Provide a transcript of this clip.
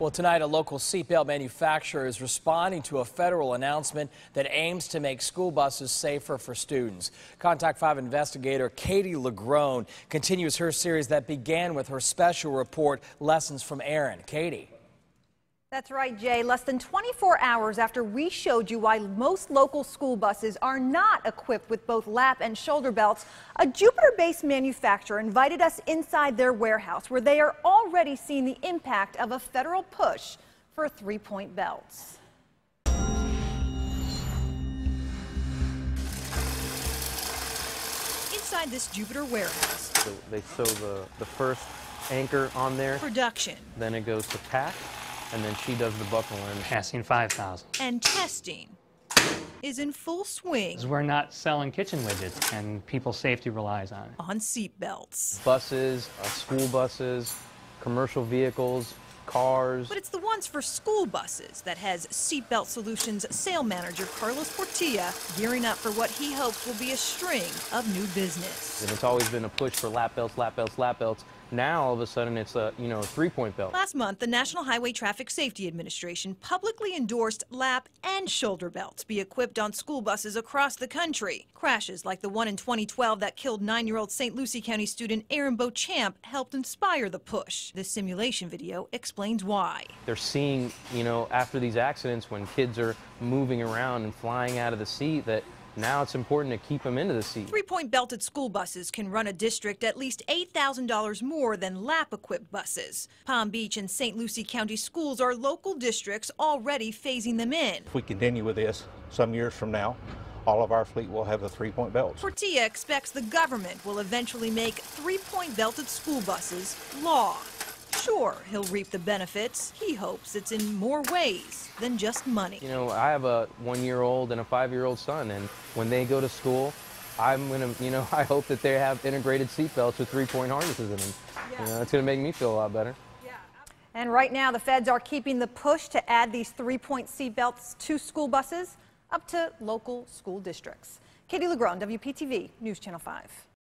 Well, tonight, a local seatbelt manufacturer is responding to a federal announcement that aims to make school buses safer for students. Contact 5 investigator Katie LaGrone continues her series that began with her special report, Lessons from Aaron. Katie. That's right, Jay. Less than 24 hours after we showed you why most local school buses are not equipped with both lap and shoulder belts, a Jupiter-based manufacturer invited us inside their warehouse where they are already seeing the impact of a federal push for three-point belts. Inside this Jupiter warehouse. So they sew the, the first anchor on there. Production. Then it goes to pack and then she does the buckle buckling. Passing 5,000. And testing is in full swing. We're not selling kitchen widgets, and people's safety relies on it. On seat belts. Buses, uh, school buses, commercial vehicles, cars. But it's the ones for school buses that has Seatbelt Solutions sale manager Carlos Portilla gearing up for what he hopes will be a string of new business. And it's always been a push for lap belts, lap belts, lap belts. Now all of a sudden it's a you know a three-point belt. Last month, the National Highway Traffic Safety Administration publicly endorsed lap and shoulder belts be equipped on school buses across the country. Crashes like the one in 2012 that killed nine-year-old St. Lucie County student Aaron Beauchamp helped inspire the push. This simulation video explains why. They're seeing you know after these accidents when kids are moving around and flying out of the seat that now it's important to keep them into the seat. Three-point belted school buses can run a district at least $8,000 more than lap-equipped buses. Palm Beach and St. Lucie County schools are local districts already phasing them in. If we continue with this some years from now, all of our fleet will have the three-point belts. Portilla expects the government will eventually make three-point belted school buses law. Sure, he'll reap the benefits. He hopes it's in more ways than just money. You know, I have a one-year-old and a five-year-old son, and when they go to school, I'm gonna, you know, I hope that they have integrated seatbelts with three-point harnesses in them. Yeah. You know, it's gonna make me feel a lot better. And right now, the feds are keeping the push to add these three-point seatbelts to school buses up to local school districts. Katie LaGrone, WPTV News Channel 5.